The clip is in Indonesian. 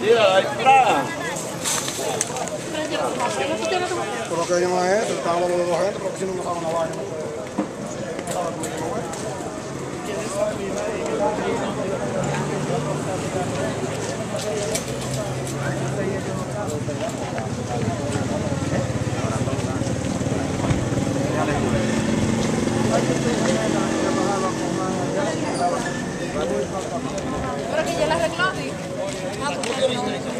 Mira, la entrada. Por lo Pero que ya la arregló, ah, pues,